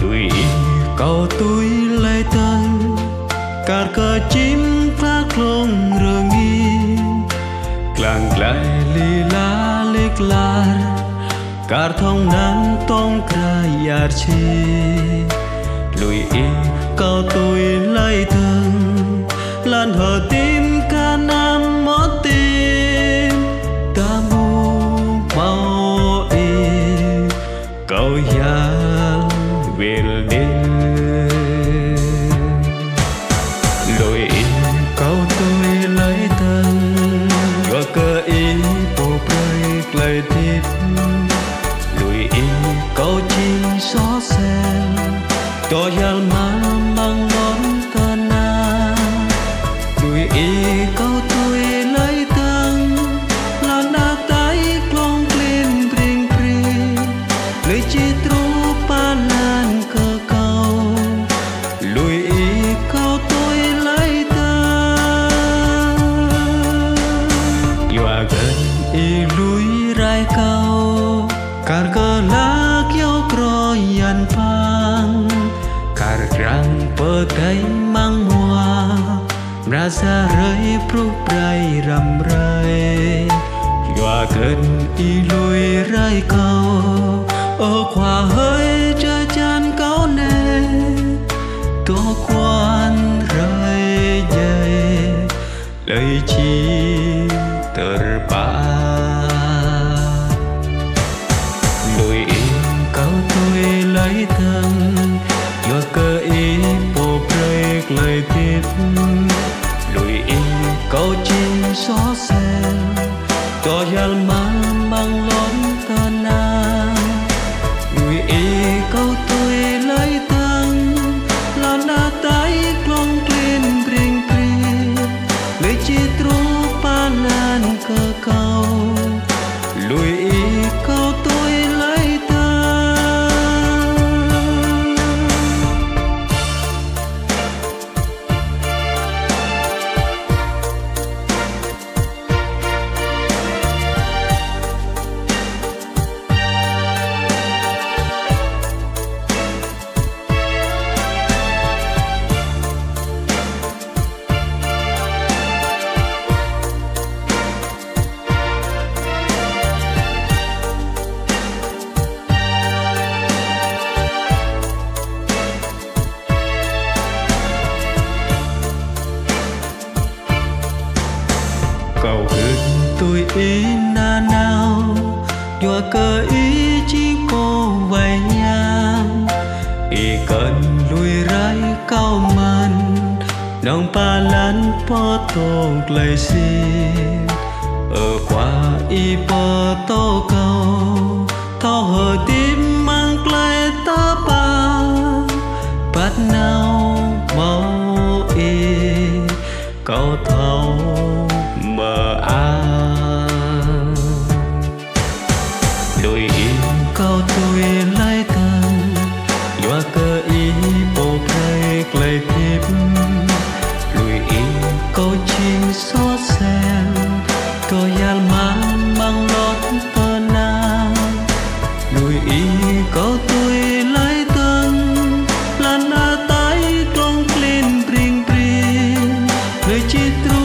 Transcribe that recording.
Dwi kau tui lai tan Kar cờ chim ta klong rangi Klang glai li la li klar Kar thong nan tong kra yar chi. Lui i kau tui lai tan Lan hờ tim về đêm lối Lùi y cao tôi lấy thân Và cơ ý bộ break lấy tiếp lùi kar câu Carga lạc yêu cro yan pang. Karang petai mang mua Rasa rơi pruk rai ram rai. Yòa gần y lùi rai câu Ở khoa hơi chơi chan câu nè Tô quan rơi dây Lời chi chim xó xen Cho mang mang lón ta na Người ý câu ý na nào dọa cơ ý chỉ cô vậy nha Y cần lùi rai cao man nong pa lan po tong lấy xin ở qua y po tô cầu thao hờ tim mang clay ta ba. Bắt nào mau y câu thao yal mang lót tơ na lùi y có tôi lấy tân là na tay klong clean bring bring người chi tru